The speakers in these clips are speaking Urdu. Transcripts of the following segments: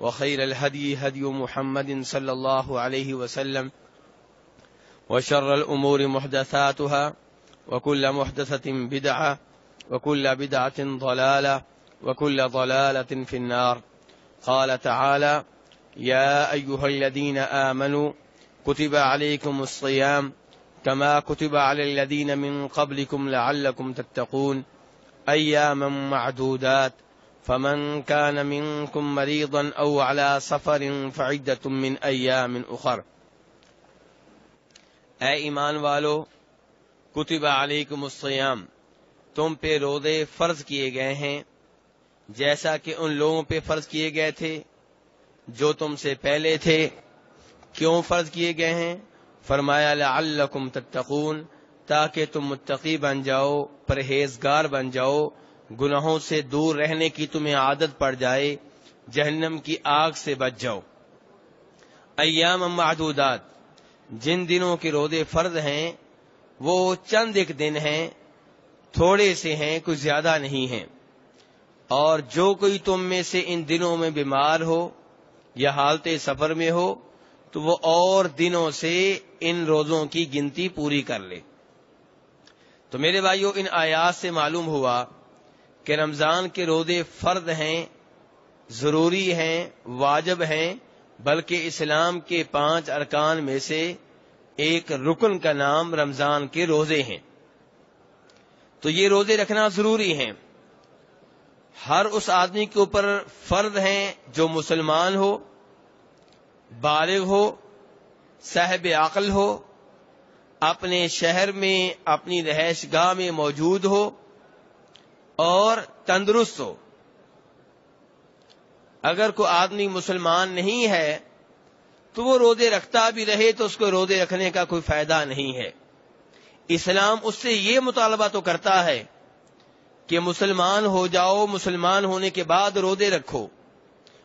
وخير الهدي هدي محمد صلى الله عليه وسلم وشر الأمور محدثاتها وكل محدثة بدعة وكل بدعة ضلالة وكل ضلالة في النار. قال تعالى يا أيها الذين آمنوا كتب عليكم الصيام كما كتب على الذين من قبلكم لعلكم تتقون أياما معدودات. فمن كان منكم مريضا أو على سفر فعدة من أيام أخر. اے ایمان والو، کتب علیکم الصیام، تم پہ روزے فرض کیے گئے ہیں، جیسا کہ ان لوگوں پہ فرض کیے گئے تھے، جو تم سے پہلے تھے، کیوں فرض کیے گئے ہیں؟ فرمایا، لعلکم تتقون، تاکہ تم متقی بن جاؤ، پرہیزگار بن جاؤ گناہوں سے دور رہنے کی تمہیں عادت پڑ جائے، جہنم کی آگ سے بچ جاؤ۔ ایام معدودات، جن دنوں کے رودے فرض ہیں، وہ چند ایک دن ہیں، تھوڑے سے ہیں، کچھ زیادہ نہیں ہیں۔ اور جو کوئی تم میں سے ان دنوں میں بیمار ہو یا حالت سفر میں ہو، تو وہ اور دنوں سے ان روزوں کی گنتی پوری کر لے۔ تو میرے بھائیوں ان آیات سے معلوم ہوا کہ رمضان کے روزے فرد ہیں، ضروری ہیں، واجب ہیں، بلکہ اسلام کے پانچ ارکان میں سے ایک رکن کا نام رمضان کے روزے ہیں۔ تو یہ روزے رکھنا ضروری ہیں۔ ہر اس آدمی کے اوپر فرد ہیں جو مسلمان ہو، بالغ ہو، صاحب عقل ہو، اپنے شہر میں، اپنی رہائش گاہ میں موجود ہو اور تندرست ہو۔ اگر کوئی آدمی مسلمان نہیں ہے، تو وہ روزے رکھتا بھی رہے تو اس کو روزے رکھنے کا کوئی فائدہ نہیں ہے۔ اسلام اس سے یہ مطالبہ تو کرتا ہے کہ مسلمان ہو جاؤ، مسلمان ہونے کے بعد روزے رکھو۔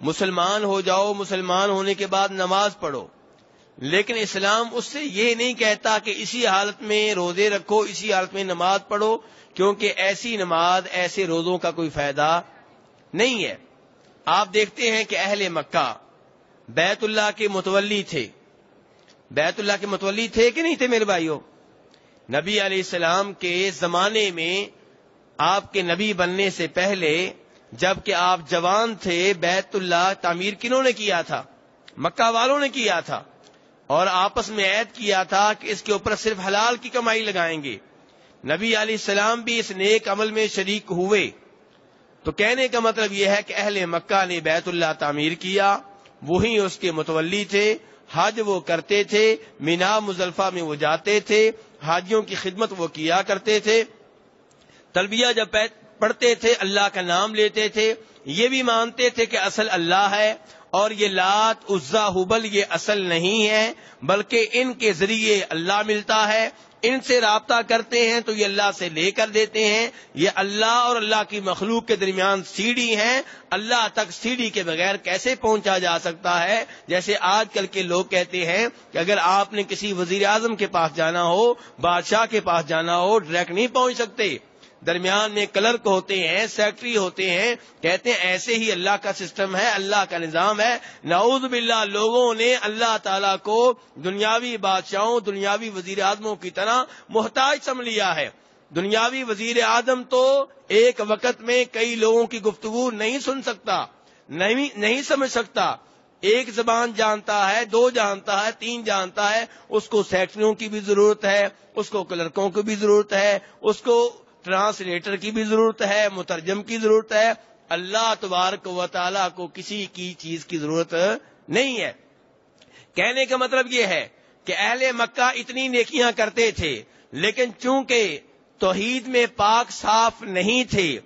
مسلمان ہو جاؤ، مسلمان ہونے کے بعد نماز پڑھو۔ لیکن اسلام اس سے یہ نہیں کہتا کہ اسی حالت میں روزے رکھو، اسی حالت میں نماز پڑھو، کیونکہ ایسی نماز، ایسے روزوں کا کوئی فائدہ نہیں ہے۔ آپ دیکھتے ہیں کہ اہل مکہ بیت اللہ کے متولی تھے۔ بیت اللہ کے متولی تھے کہ نہیں تھے میرے بھائیوں نبی علیہ السلام کے زمانے میں آپ کے نبی بننے سے پہلے جبکہ آپ جوان تھے، بیت اللہ تعمیر کنہوں نے کیا تھا؟ مکہ والوں نے کیا تھا؟ اور آپس میں عید کیا تھا کہ اس کے اوپر صرف حلال کی کمائی لگائیں گے۔ نبی علیہ السلام بھی اس نیک عمل میں شریک ہوئے۔ تو کہنے کا مطلب یہ ہے کہ اہل مکہ نے بیت اللہ تعمیر کیا۔ وہی اس کے متولی تھے۔ حج وہ کرتے تھے۔ مینا مزلفہ میں وہ جاتے تھے۔ حاجیوں کی خدمت وہ کیا کرتے تھے۔ تلبیہ جب پڑھتے تھے، اللہ کا نام لیتے تھے۔ یہ بھی مانتے تھے کہ اصل اللہ ہے۔ اور یہ لات عزا حبل یہ اصل نہیں ہے، بلکہ ان کے ذریعے اللہ ملتا ہے۔ ان سے رابطہ کرتے ہیں تو یہ اللہ سے لے کر دیتے ہیں۔ یہ اللہ اور اللہ کی مخلوق کے درمیان سیڑھی ہیں۔ اللہ تک سیڑھی کے بغیر کیسے پہنچا جا سکتا ہے؟ جیسے آج کل کے لوگ کہتے ہیں کہ اگر آپ نے کسی وزیر اعظم کے پاس جانا ہو، بادشاہ کے پاس جانا ہو ڈائریکٹ نہیں پہنچ سکتے۔ درمیان میں کلرک ہوتے ہیں، سیکٹری ہوتے ہیں، کہتے ہیں ایسے ہی اللہ کا سسٹم ہے، اللہ کا نظام ہے۔ نعوذ باللہ، لوگوں نے اللہ تعالیٰ کو دنیاوی بادشاہوں، دنیاوی وزیر اعظموں کی طرح محتاج سمجھ لیا ہے۔ دنیاوی وزیر اعظم تو ایک وقت میں کئی لوگوں کی گفتگو نہیں سن سکتا، نہیں سمجھ سکتا۔ ایک زبان جانتا ہے، دو جانتا ہے، تین جانتا ہے، اس کو سیکٹریوں کی بھی ضرورت ہے، اس کو کلرکوں کی بھی ضرورت ہے، اس کو ٹرانسلیٹر کی بھی ضرورت ہے، مترجم کی ضرورت ہے۔ اللہ تبارک و تعالی کو کسی کی چیز کی ضرورت نہیں ہے۔ کہنے کا مطلب یہ ہے کہ اہل مکہ اتنی نیکیاں کرتے تھے، لیکن چونکہ توحید میں پاک صاف نہیں تھے،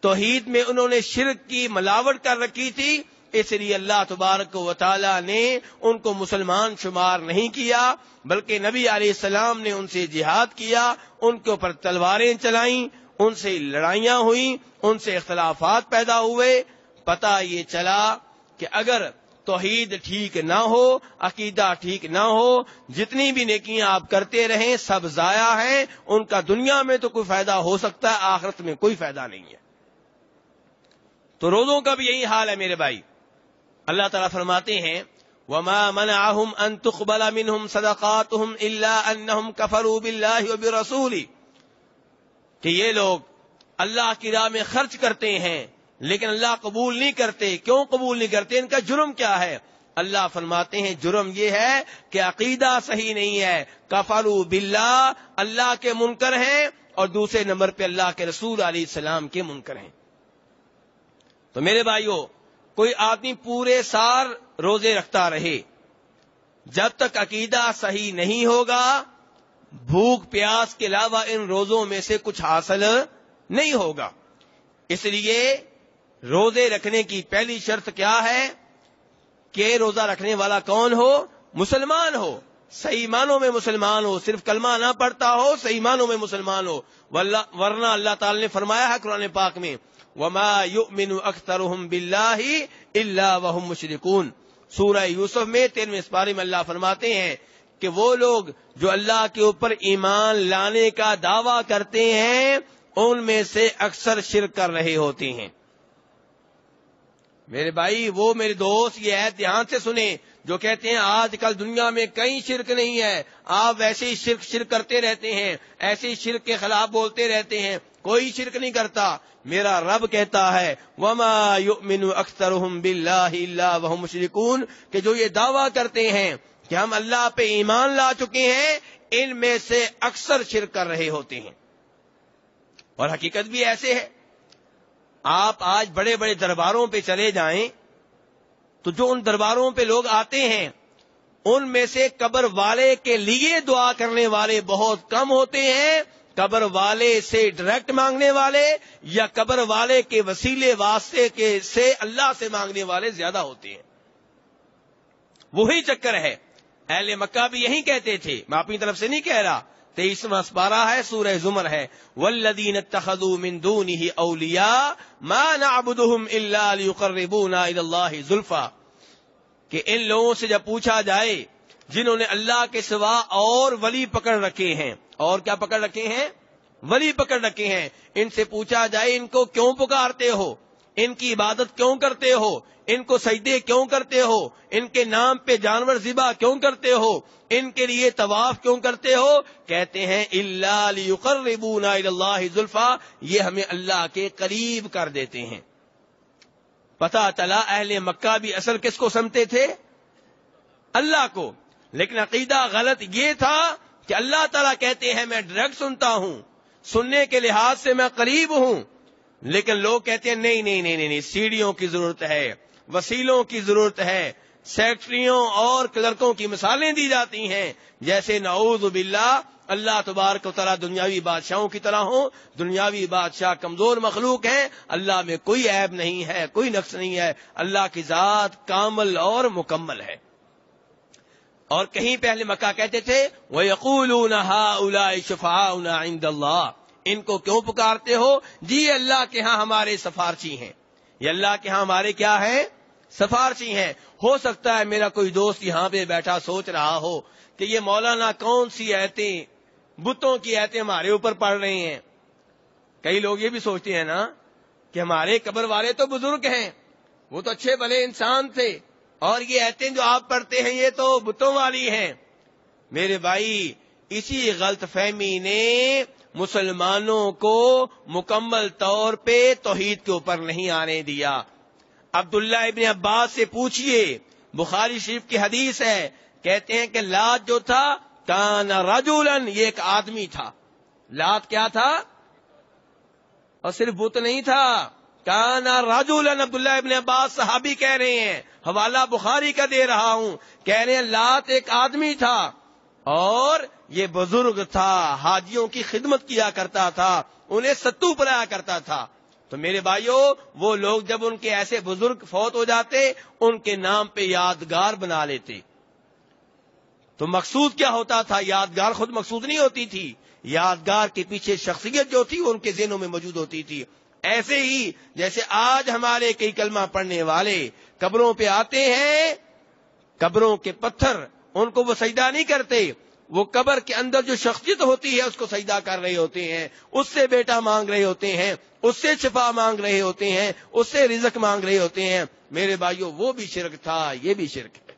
توحید میں انہوں نے شرک کی ملاوٹ کر رکھی تھی اس لیے اللہ تبارک و تعالی نے ان کو مسلمان شمار نہیں کیا، بلکہ نبی علیہ السلام نے ان سے جہاد کیا، ان کے اوپر تلواریں چلائیں، ان سے لڑائیاں ہوئیں، ان سے اختلافات پیدا ہوئے۔ پتا یہ چلا کہ اگر توحید ٹھیک نہ ہو، عقیدہ ٹھیک نہ ہو، جتنی بھی نیکیاں آپ کرتے رہیں، سب ضائع ہیں، ان کا دنیا میں تو کوئی فائدہ ہو سکتا ہے، آخرت میں کوئی فائدہ نہیں ہے۔ تو روزوں کا بھی یہی حال ہے میرے بھائی۔ اللہ تعالیٰ فرماتے ہیں، وما منعهم ان تقبل منهم صدقاتهم الا انهم كفروا بالله وبرسوله۔ کہ یہ لوگ اللہ کی راہ میں خرچ کرتے ہیں، لیکن اللہ قبول نہیں کرتے۔ کیوں قبول نہیں کرتے؟ ان کا جرم کیا ہے؟ اللہ فرماتے ہیں، جرم یہ ہے کہ عقیدہ صحیح نہیں ہے۔ کفرو باللہ، اللہ کے منکر ہیں اور دوسرے نمبر پہ اللہ کے رسول علیہ السلام کے منکر ہیں۔ تو میرے بھائیوں کوئی آدمی پورے سال روزے رکھتا رہے۔ جب تک عقیدہ صحیح نہیں ہوگا، بھوک پیاس کے علاوہ ان روزوں میں سے کچھ حاصل نہیں ہوگا۔ اس لیے روزے رکھنے کی پہلی شرط کیا ہے؟ کہ روزہ رکھنے والا کون ہو؟ مسلمان ہو۔ صحیح معنوں میں مسلمان ہو، صرف کلمہ نہ پڑھتا ہو، صحیح معنوں میں مسلمان ہو۔ ورنہ اللہ تعالی نے فرمایا ہے قرآن پاک میں وما يؤمن اخترهم بالله الا وهم مشركون۔ سورہ یوسف میں تیرویں اسپاری میں اللہ فرماتے ہیں کہ وہ لوگ جو اللہ کے اوپر ایمان لانے کا دعویٰ کرتے ہیں، ان میں سے اکثر شرک کر رہے ہوتے ہیں۔ میرے بھائی، وہ میرے دوست، یہ ہے، دھیان سے سنیں۔ جو کہتے ہیں، آج کل دنیا میں کئی شرک نہیں ہے۔ آپ ویسے ہی شرک شرک کرتے رہتے ہیں، ایسے شرک کے خلاف بولتے رہتے ہیں۔ کوئی شرک نہیں کرتا۔ میرا رب کہتا ہے، وما يؤمن اکثرهم بالله الا وهم مشركون۔ کہ جو یہ دعویٰ کرتے ہیں کہ ہم اللہ پہ ایمان لا چکے ہیں، ان میں سے اکثر شرک کر رہے ہوتے ہیں۔ اور حقیقت بھی ایسے ہے۔ آپ آج بڑے بڑے درباروں پہ چلے جائیں، تو جو ان درباروں پہ لوگ آتے ہیں، ان میں سے قبر والے کے لیے دعا کرنے والے بہت کم ہوتے ہیں۔ قبر والے سے ڈائریکٹ مانگنے والے یا قبر والے کے وسیلے واسطے کے سے اللہ سے مانگنے والے زیادہ ہوتے ہیں۔ وہی چکر ہے۔ اہل مکہ بھی یہی کہتے تھے۔ میں اپنی طرف سے نہیں کہہ رہا۔ تیئیسواں پارا ہے، سورہ زمر ہے۔ ولدین تخذو من دونه اولیاء ما نعبدهم الا ليقربونا الى الله زلفا کہ ان لوگوں سے جب پوچھا جائے جنہوں نے اللہ کے سوا اور ولی پکڑ رکھے ہیں اور کیا پکڑ رکھے ہیں؟ ولی پکڑ رکھے ہیں۔ ان سے پوچھا جائے، ان کو کیوں پکارتے ہو؟ ان کی عبادت کیوں کرتے ہو؟ ان کو سجدے کیوں کرتے ہو؟ ان کے نام پہ جانور ذبح کیوں کرتے ہو؟ ان کے لیے طواف کیوں کرتے ہو؟ کہتے ہیں اللہ زلفا یہ ہمیں اللہ کے قریب کر دیتے ہیں۔ پتا چلا، اہل مکہ بھی اصل کس کو سمتے تھے؟ اللہ کو۔ لیکن عقیدہ غلط یہ تھا کہ اللہ تعالیٰ کہتے ہیں میں ڈرگ سنتا ہوں، سننے کے لحاظ سے میں قریب ہوں، لیکن لوگ کہتے ہیں نہیں نہیں نہیں نہیں سیڑھیوں کی ضرورت ہے، وسیلوں کی ضرورت ہے، سیکٹریوں اور کلرکوں کی مثالیں دی جاتی ہیں، جیسے نعوذ باللہ، اللہ تبارک و تعالیٰ دنیاوی بادشاہوں کی طرح ہوں، دنیاوی بادشاہ کمزور مخلوق ہیں، اللہ میں کوئی عیب نہیں ہے، کوئی نقص نہیں ہے، اللہ کی ذات کامل اور مکمل ہے۔ اور کہیں پہلے مکہ کہتے تھے وہ یقول شفا عند اللہ ان کو کیوں پکارتے ہو؟ جی اللہ کے ہاں ہمارے سفارچی ہیں۔ یہ اللہ کے ہاں ہمارے کیا ہیں؟ سفارچی ہیں۔ ہو سکتا ہے میرا کوئی دوست یہاں پہ بیٹھا سوچ رہا ہو کہ یہ مولانا کون سی ایتیں، بتوں کی ایتیں ہمارے اوپر پڑ رہی ہیں۔ کئی لوگ یہ بھی سوچتے ہیں نا کہ ہمارے قبر والے تو بزرگ ہیں۔ وہ تو اچھے بھلے انسان تھے۔ اور یہ ایتیں جو آپ پڑھتے ہیں یہ تو بتوں والی ہیں۔ میرے بھائی، اسی غلط فہمی نے مسلمانوں کو مکمل طور پہ توحید کے اوپر نہیں آنے دیا۔ عبداللہ ابن عباس سے پوچھئے، بخاری شریف کی حدیث ہے، کہتے ہیں کہ لات جو تھا، کان رجولن یہ ایک آدمی تھا۔ لات کیا تھا؟ اور صرف بت نہیں تھا۔ کانا راجولن عبداللہ ابن عباس صحابی کہہ رہے ہیں، حوالہ بخاری کا دے رہا ہوں۔ کہہ رہے ہیں، لات ایک آدمی تھا اور یہ بزرگ تھا، حاجیوں کی خدمت کیا کرتا تھا، انہیں ستو پلایا کرتا تھا۔ تو میرے بھائیوں وہ لوگ جب ان کے ایسے بزرگ فوت ہو جاتے، ان کے نام پہ یادگار بنا لیتے۔ تو مقصود کیا ہوتا تھا؟ یادگار خود مقصود نہیں ہوتی تھی۔ یادگار کے پیچھے شخصیت جو تھی، وہ ان کے ذہنوں میں موجود ہوتی تھی۔ ایسے ہی جیسے آج ہمارے کئی کلمہ پڑھنے والے قبروں پہ آتے ہیں، قبروں کے پتھر ان کو وہ سجدہ نہیں کرتے، وہ قبر کے اندر جو شخصیت ہوتی ہے اس کو سجدہ کر رہے ہوتے ہیں، اس سے بیٹا مانگ رہے ہوتے ہیں، اس سے چھپا مانگ رہے ہوتے ہیں، اس سے رزق مانگ رہے ہوتے ہیں۔ میرے بھائیوں وہ بھی شرک تھا، یہ بھی شرک ہے۔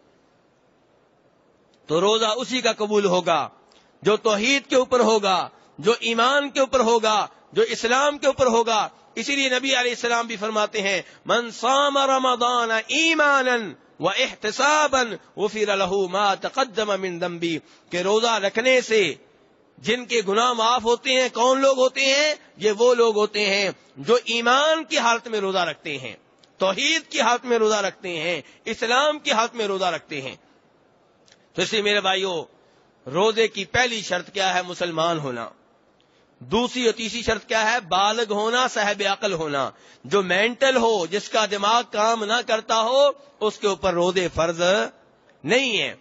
تو روزہ اسی کا قبول ہوگا، جو توحید کے اوپر ہوگا، جو ایمان کے اوپر ہوگا جو اسلام کے اوپر ہوگا، اسی لیے نبی علیہ السلام بھی فرماتے ہیں، من صام رمضان ایمانا و احتسابا غفر له ما تقدم من ذنبی. کہ روزہ رکھنے سے جن کے گناہ معاف ہوتے ہیں، کون لوگ ہوتے ہیں؟ یہ وہ لوگ ہوتے ہیں جو ایمان کی حالت میں روزہ رکھتے ہیں، توحید کی حالت میں روزہ رکھتے ہیں، اسلام کی حالت میں روزہ رکھتے ہیں۔ تو اس لیے میرے بھائیوں روزے کی پہلی شرط کیا ہے مسلمان ہونا؟ دوسری اور تیسری شرط کیا ہے؟ بالغ ہونا، صاحب عقل ہونا۔ جو مینٹل ہو، جس کا دماغ کام نہ کرتا ہو، اس کے اوپر روزے فرض نہیں ہے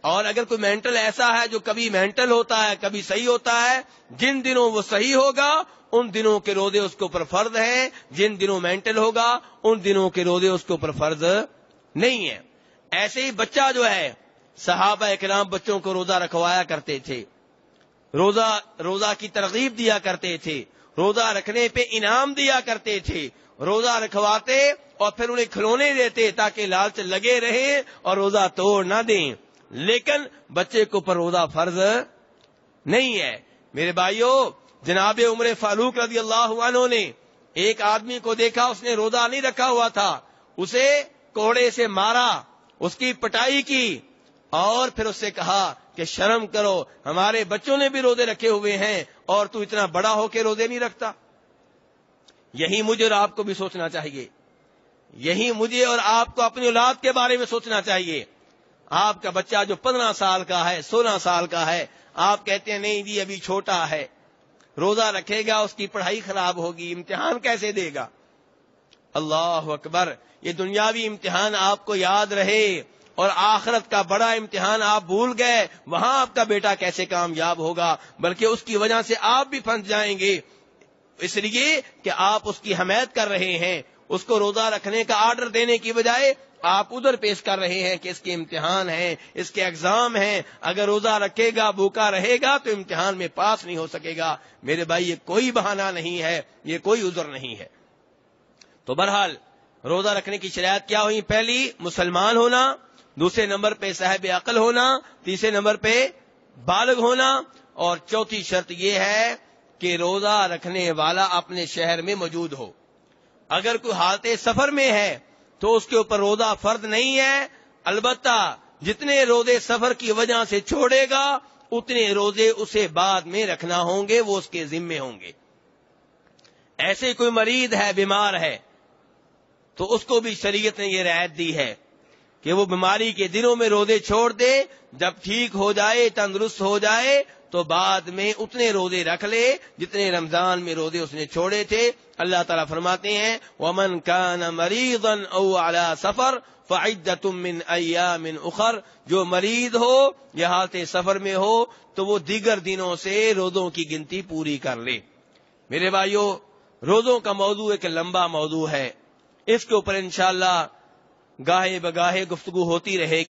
اور اگر کوئی مینٹل ایسا ہے جو کبھی مینٹل ہوتا ہے، کبھی صحیح ہوتا ہے، جن دنوں وہ صحیح ہوگا، ان دنوں کے روزے اس کے اوپر فرض ہیں۔ جن دنوں مینٹل ہوگا، ان دنوں کے روزے اس کے اوپر فرض نہیں ہے ایسے ہی بچہ جو ہے، صحابہ اکرام بچوں کو روزہ رکھوایا کرتے تھے۔ روزہ روزہ کی ترغیب دیا کرتے تھے، روزہ رکھنے پہ انعام دیا کرتے تھے، روزہ رکھواتے اور پھر انہیں کھلونے دیتے تاکہ لالچ لگے رہے اور روزہ توڑ نہ دیں۔ لیکن بچے کو پر روزہ فرض نہیں ہے۔ میرے بھائیوں جناب عمر فاروق رضی اللہ عنہ نے ایک آدمی کو دیکھا، اس نے روزہ نہیں رکھا ہوا تھا۔ اسے کوڑے سے مارا، اس کی پٹائی کی اور پھر اس سے کہا کہ شرم کرو، ہمارے بچوں نے بھی روزے رکھے ہوئے ہیں اور تو اتنا بڑا ہو کے روزے نہیں رکھتا۔ یہی مجھے اور آپ کو بھی سوچنا چاہیے۔ یہی مجھے اور آپ کو اپنی اولاد کے بارے میں سوچنا چاہیے۔ آپ کا بچہ جو پندرہ سال کا ہے، سولہ سال کا ہے، آپ کہتے ہیں، نہیں جی ابھی چھوٹا ہے۔ روزہ رکھے گا، اس کی پڑھائی خراب ہوگی، امتحان کیسے دے گا؟ اللہ اکبر، یہ دنیاوی امتحان آپ کو یاد رہے۔ اور آخرت کا بڑا امتحان آپ بھول گئے، وہاں آپ کا بیٹا کیسے کامیاب ہوگا؟ بلکہ اس کی وجہ سے آپ بھی پھنس جائیں گے۔ اس لیے کہ آپ اس کی حمایت کر رہے ہیں۔ اس کو روزہ رکھنے کا آرڈر دینے کی بجائے آپ ادھر پیش کر رہے ہیں کہ اس کے امتحان ہیں، اس کے اگزام ہیں۔ اگر روزہ رکھے گا، بھوکا رہے گا، تو امتحان میں پاس نہیں ہو سکے گا۔ میرے بھائی، یہ کوئی بہانہ نہیں ہے، یہ کوئی ادھر نہیں ہے۔ تو بہرحال، روزہ رکھنے کی شرائط کیا ہوئی؟ پہلی، مسلمان ہونا۔ دوسرے نمبر پہ صاحب عقل ہونا، تیسرے نمبر پہ بالغ ہونا، اور چوتھی شرط یہ ہے کہ روزہ رکھنے والا اپنے شہر میں موجود ہو۔ اگر کوئی حالت سفر میں ہے تو اس کے اوپر روزہ فرد نہیں ہے، البتہ جتنے روزے سفر کی وجہ سے چھوڑے گا، اتنے روزے اسے بعد میں رکھنا ہوں گے، وہ اس کے ذمے ہوں گے۔ ایسے کوئی مریض ہے، بیمار ہے، تو اس کو بھی شریعت نے یہ رعایت دی ہے۔ کہ وہ بیماری کے دنوں میں روزے چھوڑ دے، جب ٹھیک ہو جائے، تندرست ہو جائے، تو بعد میں اتنے روزے رکھ لے جتنے رمضان میں روزے اس نے چھوڑے تھے۔ اللہ تعالیٰ فرماتے ہیں، ومن کان مریضا او علی سفر فعدت من ایام اخر جو مریض ہو، یا حالت سفر میں ہو، تو وہ دیگر دنوں سے روزوں کی گنتی پوری کر لے۔ میرے بھائیوں روزوں کا موضوع ایک لمبا موضوع ہے۔ اس کے اوپر انشاءاللہ گاہے بگاہے گفتگو ہوتی رہے گی